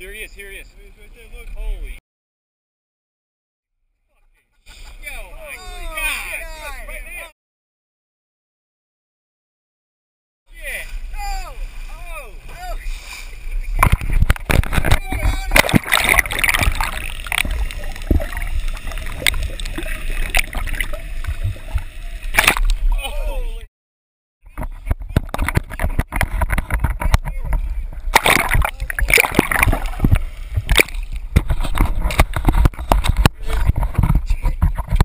Here he is, here he is. Holy. fucking- Oh my god. Right there. Yeah. Oh. Oh. Holy.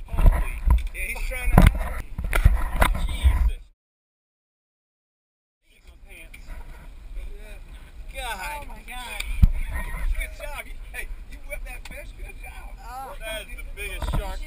Holy. Yeah, he's trying to. Jesus. Eat my pants. God. Oh my god. Good job. Hey, you whipped that fish. Good job. Oh. That is the biggest shark.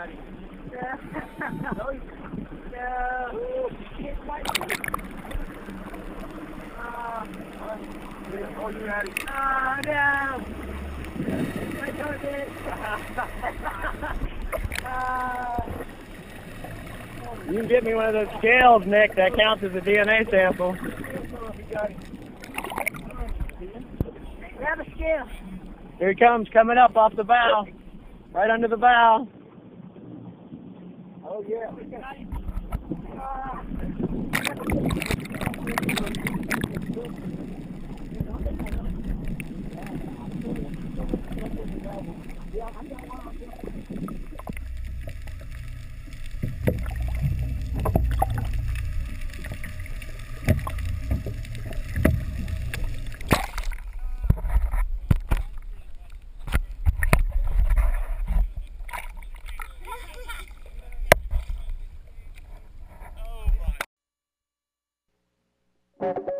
Oh no! I took it! You can get me one of those scales, Nick. That counts as a DNA sample. Grab a scale. Here he comes, coming up off the bow. Right under the bow. Oh yeah. Oh Thank